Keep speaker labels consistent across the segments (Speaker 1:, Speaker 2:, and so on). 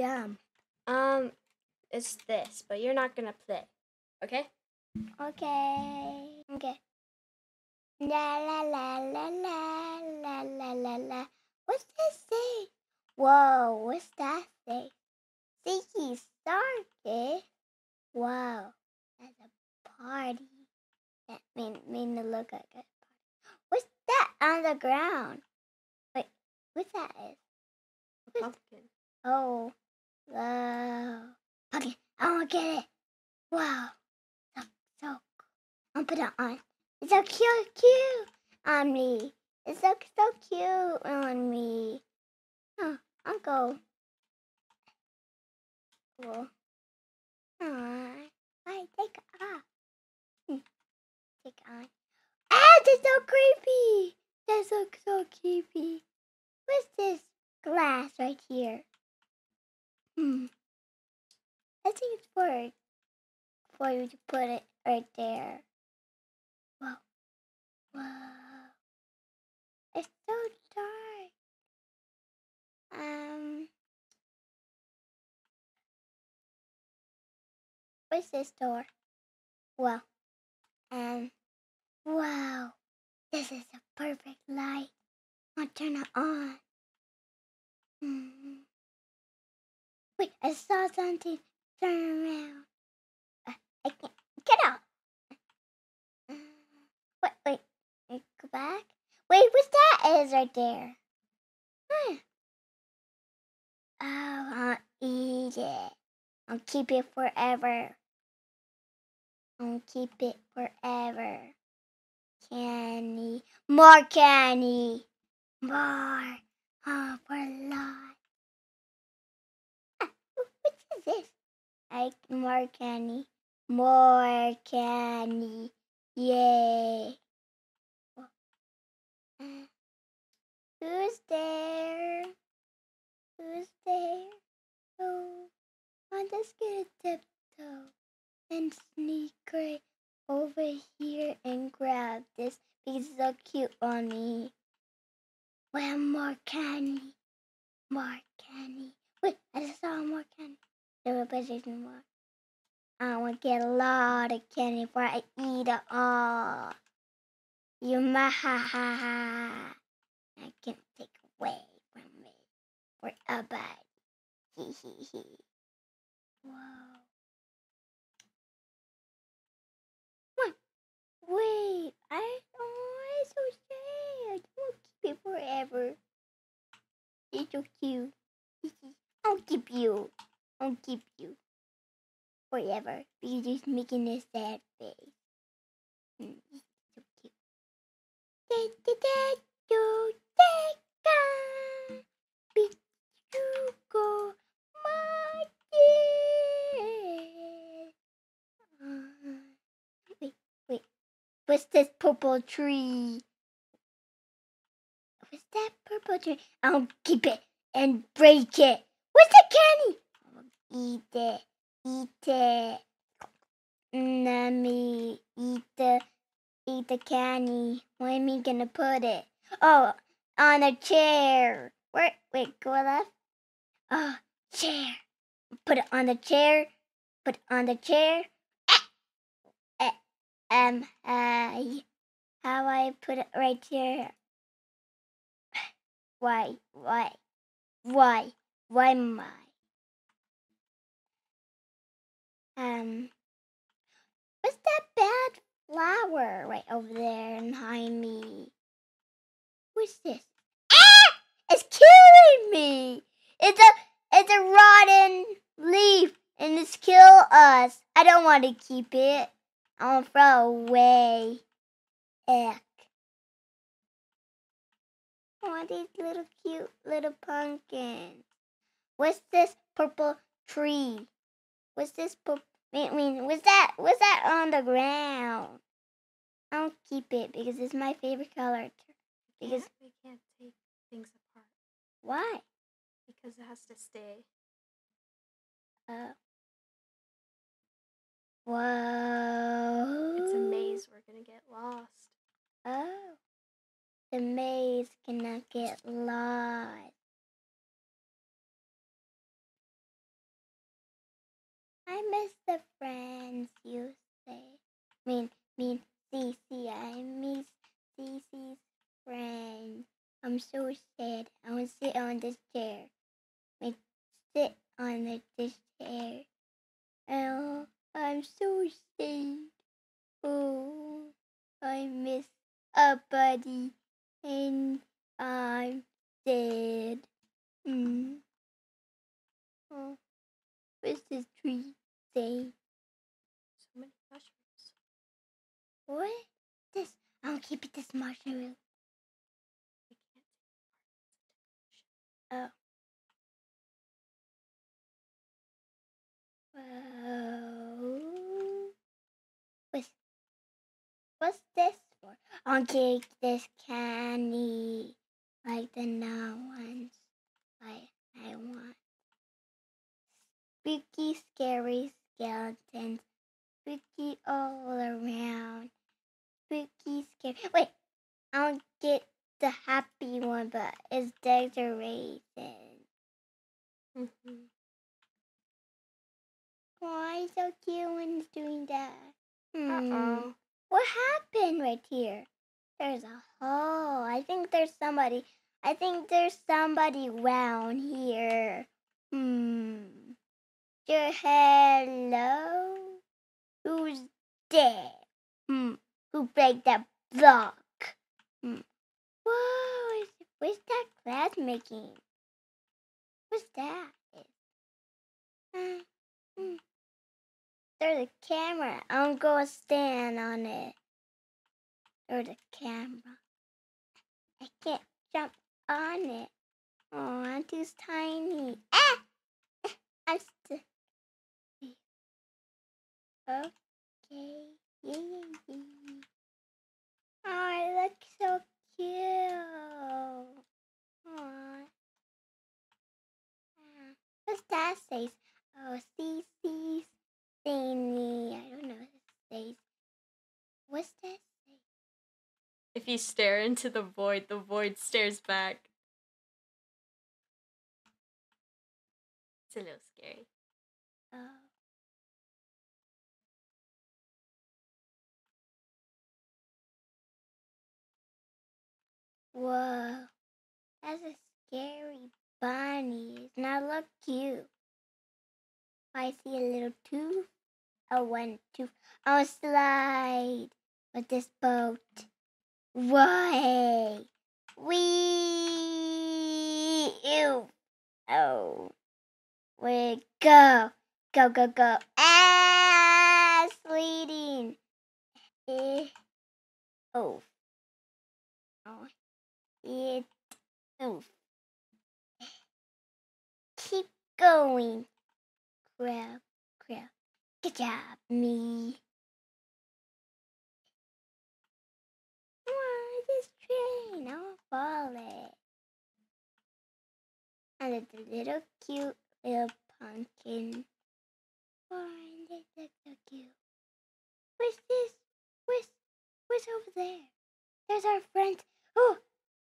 Speaker 1: jump?
Speaker 2: Um, it's this, but you're not gonna play. Okay?
Speaker 1: Okay. Okay. La la la la la la la la la. What's this say? Whoa, what's that say? Ziggy started. Wow, that's a party. That made, made me look like a party. What's that on the ground? Wait, what's that is?
Speaker 2: A pumpkin.
Speaker 1: Oh, wow. Okay, I to get it. Wow, so, so cool. I'll put it on. It's so cute, cute on me. It's so, so cute on me. I'll go. Cool. Aww. I take it off. Hmm. Take it on. Ah, that's so creepy. That's so, so creepy. What's this glass right here? For you to put it right there. Whoa. Whoa. It's so dark. Um What's this door? Well, um wow. This is a perfect light. I'll turn it on. Hmm. Wait, I saw something turn around. Uh, I can't get out. Uh, wait, wait, go back. Wait, what's that is right there? Hmm. Oh, I'll eat it. I'll keep it forever. I'll keep it forever. Candy, more candy, more. Oh, for life. Ah, what is this? I more candy, more candy. Yay! Who's there? Who's there? Oh, I'm just gonna tiptoe and sneak right over here and grab this because it's so cute on me. Well, more candy. More candy. Wait, I just saw more candy. Were bushes more. I to get a lot of candy before I eat it all. You ma ha ha ha. I can't take away from me. Or a bite. Hee hee hee. Whoa. What? Wait, I oh, it's so sad. I'll keep it forever. It's so cute. I'll keep you. I'll keep you forever because you're making a sad face. Mm, so cute. Wait, wait. What's this purple tree? What's that purple tree? I'll keep it and break it. What's the candy? I'll eat it. Eat it. Nummy. Eat the eat the candy. Where am I gonna put it? Oh, on a chair. Where wait, go left. Oh, chair. Put it on the chair. Put it on the chair. Ah! Uh, how I put it right here? Why, why, why, why my? Um, what's that bad flower right over there behind me? What's this? Ah! It's killing me! It's a, it's a rotten leaf, and it's kill us. I don't want to keep it. I want to throw away. Eck. Oh, these little cute little pumpkins. What's this purple tree? What's this purple? I mean, what's that? What's that on the ground? I'll keep it because it's my favorite color. Because
Speaker 2: we can't take things apart
Speaker 1: why?
Speaker 2: because it has to stay.
Speaker 1: Uh, whoa!
Speaker 2: It's a maze. We're gonna get lost.
Speaker 1: Oh, the maze cannot get lost. I miss the friends you say. Mean, mean, CC, I miss CC's friend. I'm so sad. I want to sit on this chair. I sit on the, this chair. Oh, I'm so sad. Oh, I miss a buddy and I'm dead. Hmm. Oh, what's this tree say?
Speaker 2: So many mushrooms.
Speaker 1: What? This? I'll keep it this mushroom.
Speaker 2: I can't
Speaker 1: Oh. Well, what's, what's this for? I'll take this candy like the now ones. I I want spooky, scary skeletons, spooky all around, spooky, scary. Wait, I'll get the happy one, but it's decorated.
Speaker 2: Mm-hmm.
Speaker 1: Why so cute when it's doing that? Hmm.
Speaker 2: Uh-oh.
Speaker 1: What happened right here? There's a hole. I think there's somebody. I think there's somebody around here. Hmm. Your hello? Who's there? Hmm. Who break the block? Hmm. Whoa! is- What's that glass making? What's that? Uh, hmm. There's a camera. I'm gonna stand on it. There's a camera. I can't jump on it. Oh, I'm too tiny. Ah! I'm still. Okay. Oh, it looks so cute. Aw. Ah, What's that says? Oh, CC's thingy. I don't know what it says. What's that say?
Speaker 2: If you stare into the void, the void stares back. It's a little scary.
Speaker 1: Oh. Whoa. That's a scary bunny. Not look cute. I see a little tooth. Oh, one tooth. I'll slide with this boat. Way. Wee. Ew. Oh. We go. Go, go, go. Ah, sleeting. Eh. Oh. It. Oh. Keep going. Crab, crab. Good job, me. On, this train. I'll fall it. And it's a little cute little pumpkin. Oh, they look so cute. What's this? What's, what's over there? There's our friend. Oh,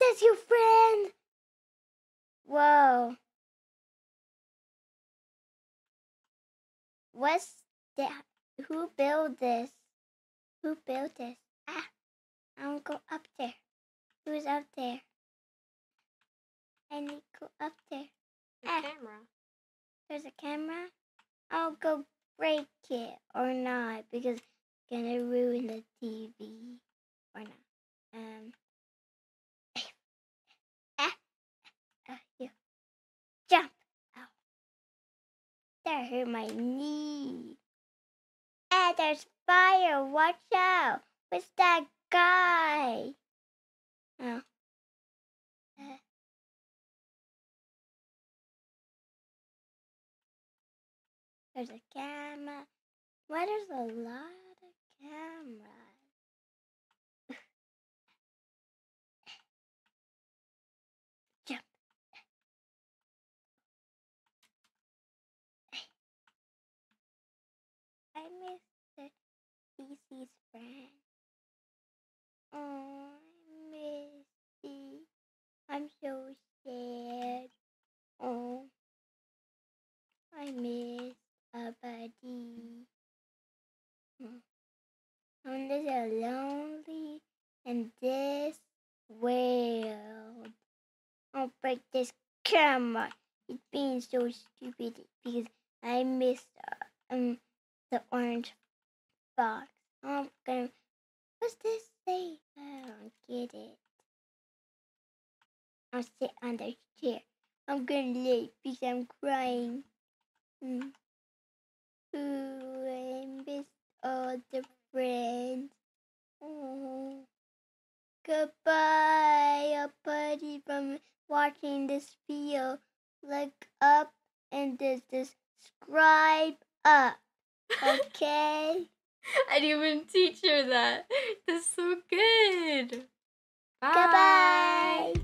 Speaker 1: that's your friend. Whoa. What's that? Who built this? Who built this? Ah, I'll go up there. Who's up there? I need to go up there.
Speaker 2: The
Speaker 1: Ah.
Speaker 2: camera.
Speaker 1: There's a camera. I'll go break it or not because it's gonna ruin the TV or not. Um. Ah, ah, you jump. Ow. That hurt my knee. Ah, there's fire. Watch out. What's that guy? Oh. There's a camera. Why there's a lot of cameras? CC's friend. Oh, I miss. I'm so sad. Oh, I miss a buddy. I'm just lonely in this world. I'll break this camera. It's being so stupid because I missed um the orange box. I'm gonna. What's this say? I don't get it. I'll sit on the chair. I'm gonna leave because I'm crying. Mm. Ooh, I miss all the friends. Oh. Goodbye, everybody from watching this video. Look up and just subscribe up. Okay?
Speaker 2: I didn't even teach her that. That's so good.
Speaker 1: Goodbye.